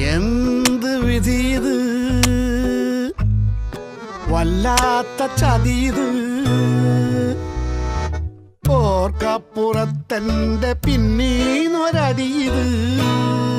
എന്ത് വിധിയത്? വല്ലാത്ത ചതിയത്. ഓർക്കപ്പുറത്തെന്റെ പിന്നീ